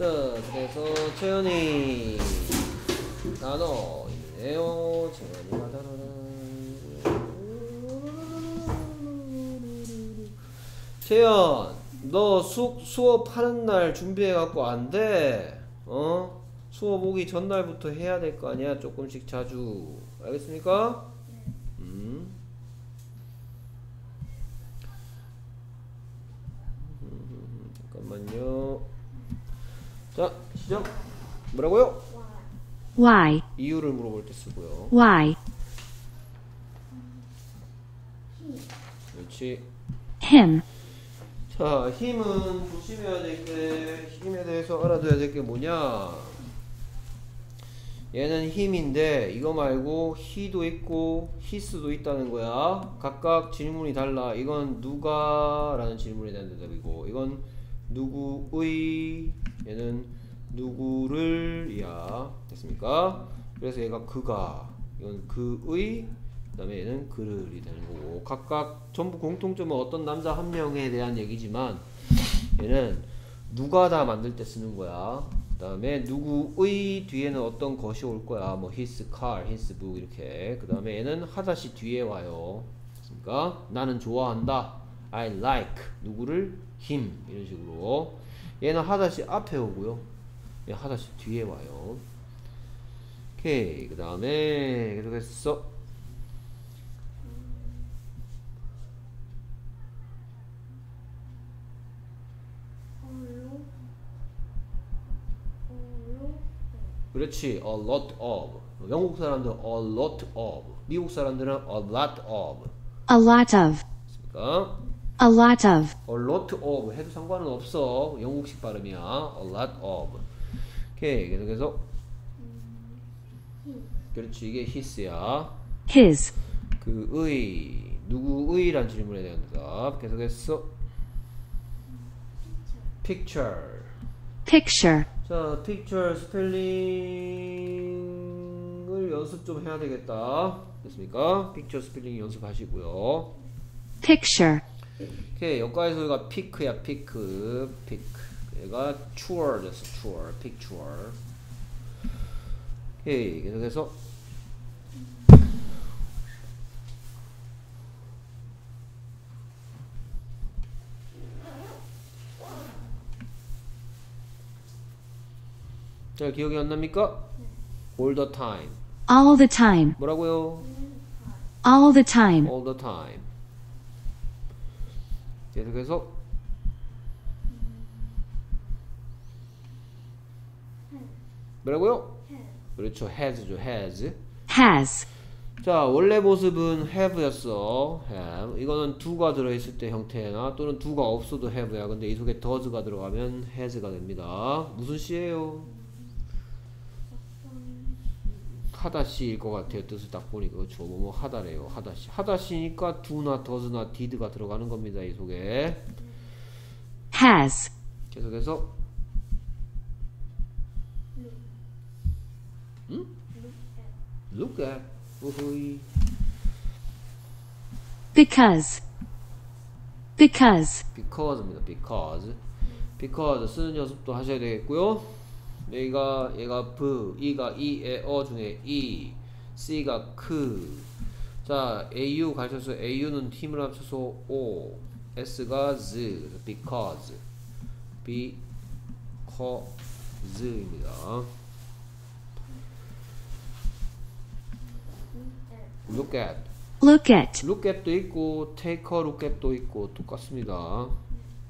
자, 그래서 채연이 나눠 있네요. 채연이가 채연, 너 수, 수업 하는 날 준비해갖고 안 돼. 어? 수업 오기 전날부터 해야 될 거 아니야. 조금씩 자주. 알겠습니까? 음. 음, 잠깐만요. 자, 시작. 뭐라고요? Why? 이유를 물어볼 때 쓰고요. Why? 그렇지. Him. 자, 힘은 조심해야 될 게, 힘에 대해서 알아둬야 될 게 뭐냐? 얘는 힘인데, 이거 말고, 히도 있고, 히스도 있다는 거야. 각각 질문이 달라. 이건 누가? 라는 질문에 대한 대답이고, 이건 누구의? 얘는 누구를? 이야. 됐습니까? 그래서 얘가 그가. 이건 그의? 그 다음에 얘는 그를이 되는 거고 각각 전부 공통점은 어떤 남자 한 명에 대한 얘기지만 얘는 누가 다 만들 때 쓰는 거야 그 다음에 누구의 뒤에는 어떤 것이 올 거야 뭐 his car, his book 이렇게 그 다음에 얘는 하다시 뒤에 와요 그러니까 나는 좋아한다 I like 누구를 him 이런 식으로 얘는 하다시 앞에 오고요. 얘 하다시 뒤에 와요. 오케이. 그 다음에 계속해서 그렇지. A lot of. 영국 사람들은 a lot of. 미국 사람들은 a lot of. A lot of. 그러니까 A lot of. a lot of 해도 상관은 없어 영국식 발음이야 a lot of 오케이 계속해서 그렇지 이게 his야 His. 그의 누구의란 질문에 대한 대답 계속해서 picture Picture. 자, picture 스펠링을 연습 좀 해야 되겠다. 됐습니까? picture 스펠링 연습하시고요. Picture. 오케이, 여기까지서 여기가 pic야, pic, pic. 얘가 ture 됐어, ture, picture. 오케이, 계속해서 자, 기억이 안 납니까? all the time. All the time. 뭐라고요? All the time. all the time. 계속해서 뭐라고요? 그렇죠. has죠. has. Has. 자, 원래 모습은 have였어. have. 이거는 do가 들어있을 때 형태나 또는 do가 없어도 have야. 근데 이 속에 does가 들어가면 has가 됩니다. 무슨 시예요? 하다시일 것 같아요. 뜻을 딱 보니까 그렇죠. 뭐뭐 하다래요. 하다시. 하다시니까 do나 does나 did가 들어가는 겁니다. 이 속에. Has. 계속해서 응? Look at. 우후이. Because. Because. because입니다. because. because 쓰는 연습도 하셔야 되겠고요. 얘가 얘가 브, 이가 이, 에, 어 중에 이, c가 크. 자, au 가셔서 au는 힘을 합쳐서 o, s가 z, because, because입니다. look at, Look at. look at도 있고 take a look at도 있고 똑같습니다.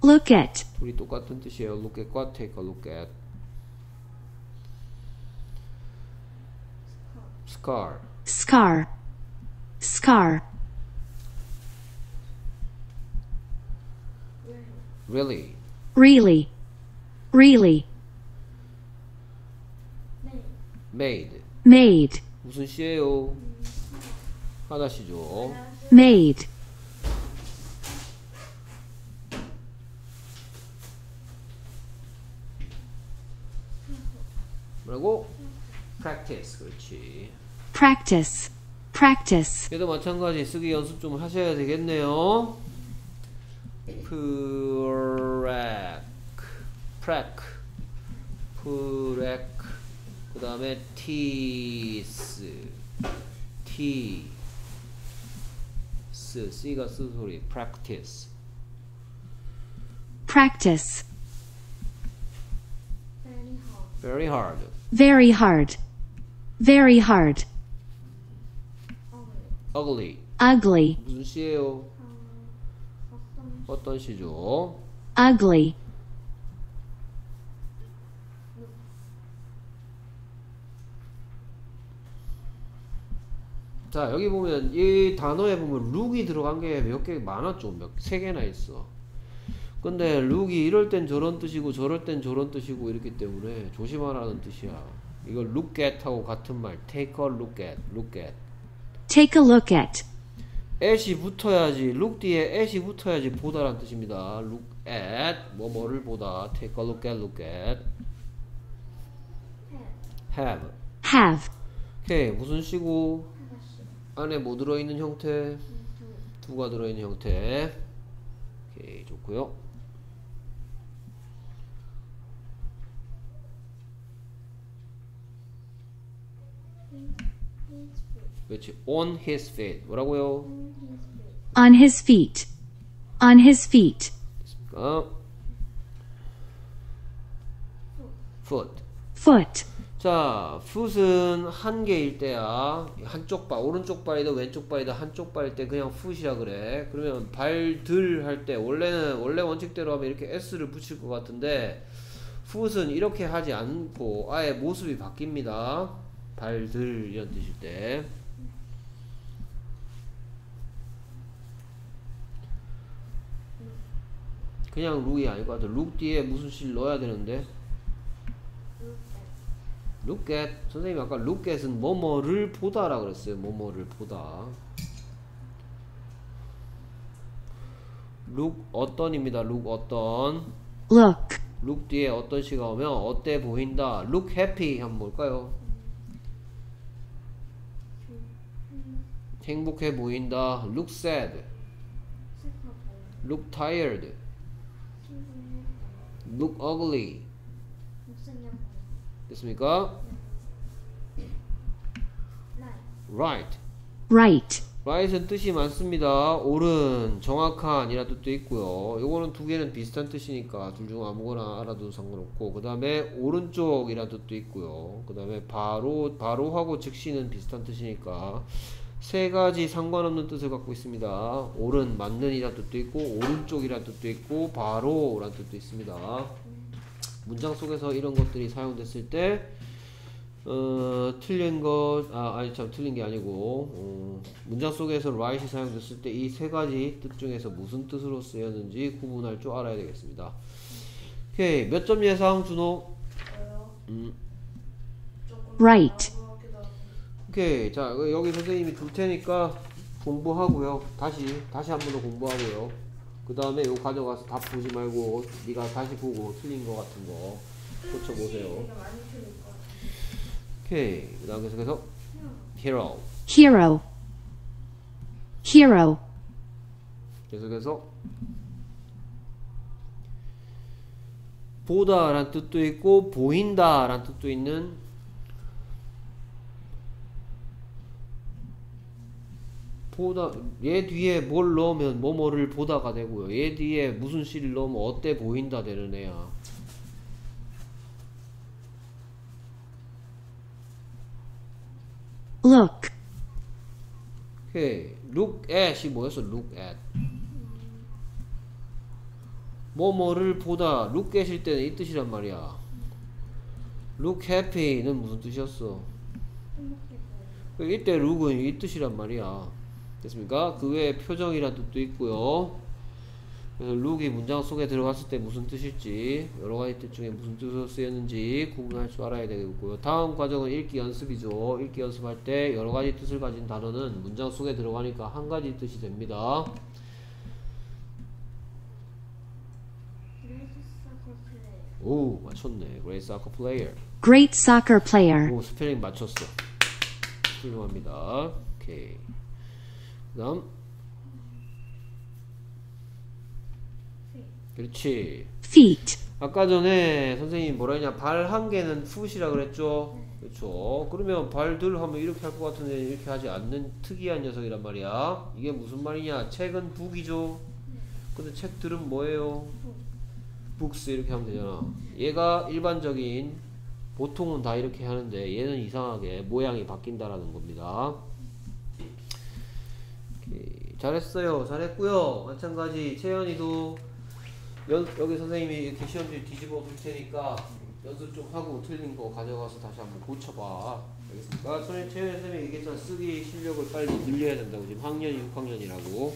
Look at. 둘이 똑같은 뜻이에요. look at과 take a look at. scar, Scar. Scar. really, Really. Really. made. Made. 무슨 시예요? 하다시죠. Made. 뭐라고? practice. 그렇지. Practice. Practice. 얘도 마찬가지 쓰기 연습 좀 하셔야 되겠네요. prac, prac, 프렉 그 다음에 티스 티 스, C가 쓰 소리 practice practice, very hard, very hard very hard, very hard, Ugly, ugly. 무슨 시예요? 어, 어떤 시죠? ugly, 자 여기 보면 이 단어에 보면 룩이 들어간 게 몇 개 많았죠. 몇 세 개나 있어. 근데 룩이 이럴 땐 저런 뜻이고 저럴 땐 저런 뜻이고 이렇기 때문에 조심하라는 뜻이야. 이거 look at 하고 같은 말. Take a look at look at take a look at, at이 붙어야지 look 뒤에 at이 붙어야지 보다란 뜻입니다. Look at 뭐 뭐를 보다. Take a look at look at. Have, have. 오케이 무슨 시고 안에 뭐 들어있는 형태? 두, 두가 들어있는 형태. 오케이 좋고요 his feet, 그렇지 on his feet. 뭐라고요? on his feet, on his feet, feet, 어? foot. Foot, 자 foot은 한 개일 때야. 한쪽 발 오른쪽 발이든 왼쪽 발이든 한쪽 발일 때 그냥 foot이라 그래. 그러면 발들 할 때 원래는 원래 원칙대로 하면 이렇게 s를 붙일 것 같은데 foot은 이렇게 하지 않고 아예 모습이 바뀝니다. 발들 이런 뜻일 때 그냥 룩이 아닐 것 같아. 룩 뒤에 무슨 실 넣어야 되는데? look at 선생님이 아까 look at은 뭐뭐를 보다라 그랬어요. 뭐뭐를 보다. look 어떤입니다. look 어떤? Look, look 뒤에 어떤 시가 오면 어때 보인다. look happy 한번 볼까요? 행복해 보인다. look sad. look tired look ugly 됐습니까 right, right right, right은 뜻이 많습니다. 옳은, 정확한 이라 뜻도 있고요. 요거는 두 개는 비슷한 뜻이니까 둘 중 아무거나 알아도 상관없고 그 다음에 오른쪽 이라 뜻도 있고요. 그 다음에 바로, 바로 하고 즉시는 비슷한 뜻이니까 세 가지 상관없는 뜻을 갖고 있습니다. 옳은, 맞는 이라 뜻도 있고 오른쪽이라 뜻도 있고 바로란 뜻도 있습니다. 문장 속에서 이런 것들이 사용됐을 때 어, 틀린 것, 아, 아니, 참, 틀린 게 아니고, 어, 문장 속에서 right이 사용됐을 때 이 세 가지 뜻 중에서 무슨 뜻으로 쓰였는지 구분할 줄 알아야 되겠습니다. 오케이, 몇 점 예상, 준호? 음, Right. 오케이, 자, 그 여기 선생님이 줄 테니까 공부하고요. 다시, 다시 한 번 더 공부하고요. 그 다음에 이거 가져가서 다 보지 말고, 네가 다시 보고 틀린 거 같은 거 고쳐보세요. 오케이, 그 다음 계속해서, hero. hero, hero, 계속해서 보다 란 뜻도 있고 보인다 란 뜻도 있는 보다 얘 뒤에 뭘 넣으면 뭐뭐를 보다가 되고요. 얘 뒤에 무슨 시를 넣으면 어때 보인다 되는 애야. look, 오케이. look at이 뭐였어? look at. 뭐뭐를 보다 look at일 때는 이 뜻이란 말이야. look happy는 무슨 뜻이었어? 이때 look은 이 뜻이란 말이야. 됐습니까? 그 외에 표정이란 뜻도 있고요. 그래서 look이 문장 속에 들어갔을 때 무슨 뜻일지 여러 가지 뜻 중에 무슨 뜻으로 쓰였는지 구분할 줄 알아야 되겠고요. 다음 과정은 읽기 연습이죠. 읽기 연습할 때 여러 가지 뜻을 가진 단어는 문장 속에 들어가니까 한 가지 뜻이 됩니다. 오 맞췄네. Great soccer player. great soccer player, 오 스펠링 맞췄어. 훌륭합니다. 오케이. 그다음. 그렇지. feet, 아까 전에 선생님이 뭐라 했냐? 발 한 개는 풋이라 그랬죠? 그렇죠. 그러면 발들 하면 이렇게 할 것 같은데 이렇게 하지 않는 특이한 녀석이란 말이야. 이게 무슨 말이냐? 책은 북이죠. 근데 책들은 뭐예요? 북스 이렇게 하면 되잖아. 얘가 일반적인 보통은 다 이렇게 하는데 얘는 이상하게 모양이 바뀐다라는 겁니다. 잘했어요 잘했고요 마찬가지 채연이도 연, 여기 선생님이 이렇게 시험지 뒤집어 둘 테니까 연습 좀 하고 틀린 거 가져가서 다시 한번 고쳐봐. 알겠습니까? 최현 선생님이 얘기했잖아. 쓰기 실력을 빨리 늘려야 된다고. 지금 학년이 6학년이라고.